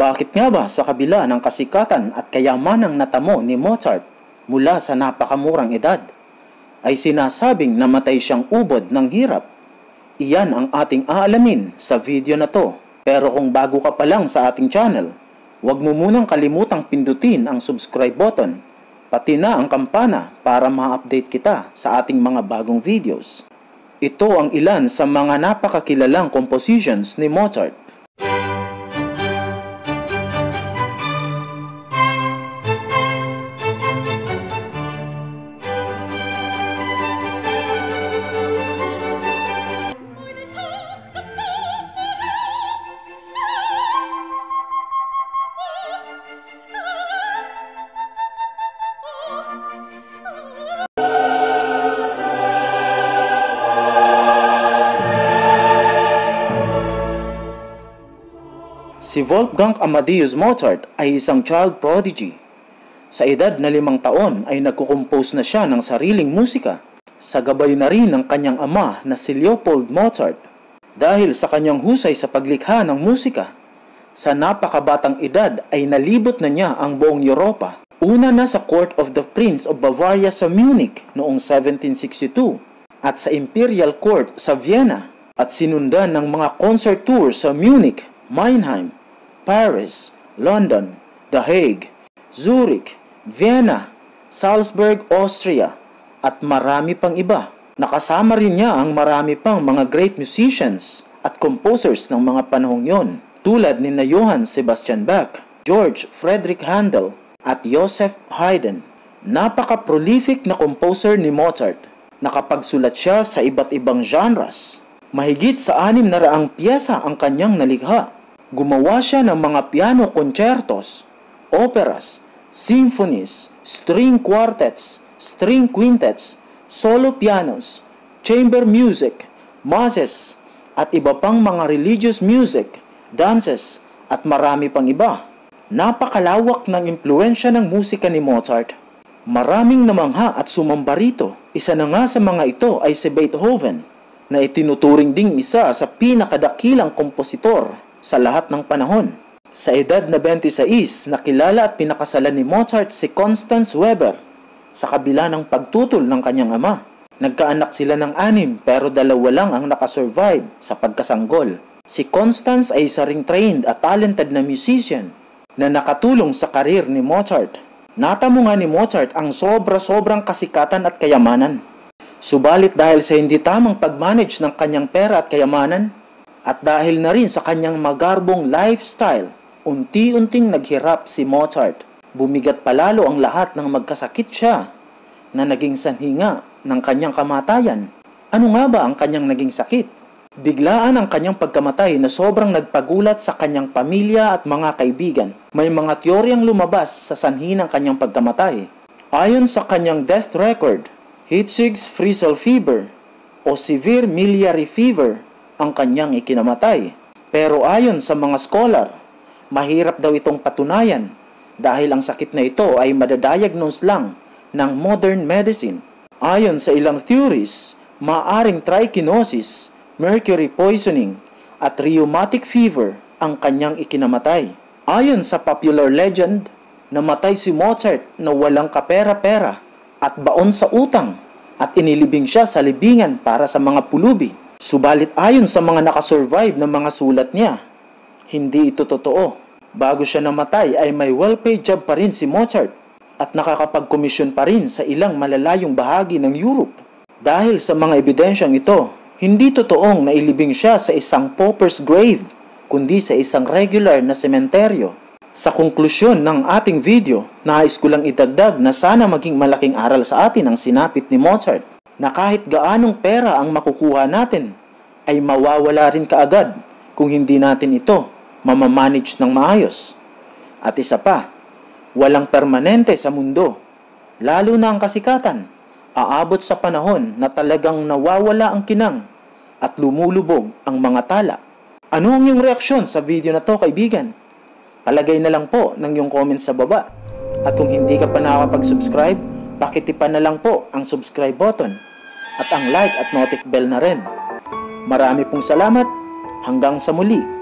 Bakit nga ba sa kabila ng kasikatan at kayamanang natamo ni Mozart mula sa napakamurang edad, ay sinasabing namatay siyang ubod ng hirap? Iyan ang ating aalamin sa video na to. Pero kung bago ka pa lang sa ating channel, huwag mo munang kalimutang pindutin ang subscribe button, pati na ang kampana para ma-update kita sa ating mga bagong videos. Ito ang ilan sa mga napakakilalang compositions ni Mozart. Si Wolfgang Amadeus Mozart ay isang child prodigy. Sa edad na limang taon ay nagkukompose na siya ng sariling musika sa gabay na rin ng kanyang ama na si Leopold Mozart. Dahil sa kanyang husay sa paglikha ng musika, sa napakabatang edad ay nalibot na niya ang buong Europa. Una na sa court of the Prince of Bavaria sa Munich noong 1762 at sa Imperial Court sa Vienna at sinundan ng mga concert tour sa Munich, Mannheim, Paris, London, The Hague, Zurich, Vienna, Salzburg, Austria, at marami pang iba. Nakasama rin niya ang marami pang mga great musicians at composers ng mga panahong yon tulad ni na Johann Sebastian Bach, George Frederick Handel, at Joseph Haydn. Napaka-prolific na composer ni Mozart. Nakapagsulat siya sa iba't ibang genres. Mahigit sa anim na raang piyesa ang kanyang nalikha gumawa siya ng mga piano concertos, operas, symphonies, string quartets, string quintets, solo pianos, chamber music, masses, at iba pang mga religious music, dances, at marami pang iba. Napakalawak ng impluensya ng musika ni Mozart. Maraming namangha at sumamba rito. Isa na nga sa mga ito ay si Beethoven, na itinuturing ding isa sa pinakadakilang kompositor sa lahat ng panahon. Sa edad na 26, nakilala at pinakasalan ni Mozart si Constance Weber sa kabila ng pagtutol ng kanyang ama. Nagkaanak sila ng anim pero dalawa lang ang nakasurvive sa pagkasanggol. Si Constance ay isa ring trained at talented na musician na nakatulong sa karir ni Mozart. Natamo nga ni Mozart ang sobra-sobrang kasikatan at kayamanan. Subalit dahil sa hindi tamang pag-manage ng kanyang pera at kayamanan, at dahil na rin sa kanyang magarbong lifestyle, unti-unting naghirap si Mozart. Bumigat palalo ang lahat ng magkasakit siya na naging sanhinga ng kanyang kamatayan. Ano nga ba ang kanyang naging sakit? Biglaan ang kanyang pagkamatay na sobrang nagpagulat sa kanyang pamilya at mga kaibigan. May mga teoryang lumabas sa sanhi ng kanyang pagkamatay. Ayon sa kanyang death record, Hitzig's Frizzle Fever o Severe Miliary Fever ang kanyang ikinamatay. Pero ayon sa mga scholar, mahirap daw itong patunayan dahil ang sakit na ito ay madadiagnose lang ng modern medicine. Ayon sa ilang theories, maaring trichinosis, mercury poisoning, at rheumatic fever ang kanyang ikinamatay. Ayon sa popular legend, namatay si Mozart na walang kapera-pera at baon sa utang at inilibing siya sa libingan para sa mga pulubi. Subalit ayon sa mga nakasurvive ng mga sulat niya, hindi ito totoo. Bago siya namatay ay may well-paid job pa rin si Mozart at nakakapag-komisyon pa rin sa ilang malalayong bahagi ng Europe. Dahil sa mga ebidensyang ito, hindi totoong nailibing siya sa isang pauper's grave, kundi sa isang regular na sementeryo. Sa konklusyon ng ating video, nais ko lang idagdag na sana maging malaking aral sa atin ang sinapit ni Mozart na kahit gaanong pera ang makukuha natin, ay mawawala rin kaagad kung hindi natin ito mamamanage ng maayos. At isa pa, walang permanente sa mundo, lalo na ang kasikatan, aabot sa panahon na talagang nawawala ang kinang at lumulubog ang mga tala. Ano ang iyong reaksyon sa video na to kaibigan? Palagay na lang po ng iyong comment sa baba. At kung hindi ka pa nakakapag-subscribe, pakitipan na lang po ang subscribe button at ang like at notif bell na rin. Marami pong salamat. Hanggang sa muli.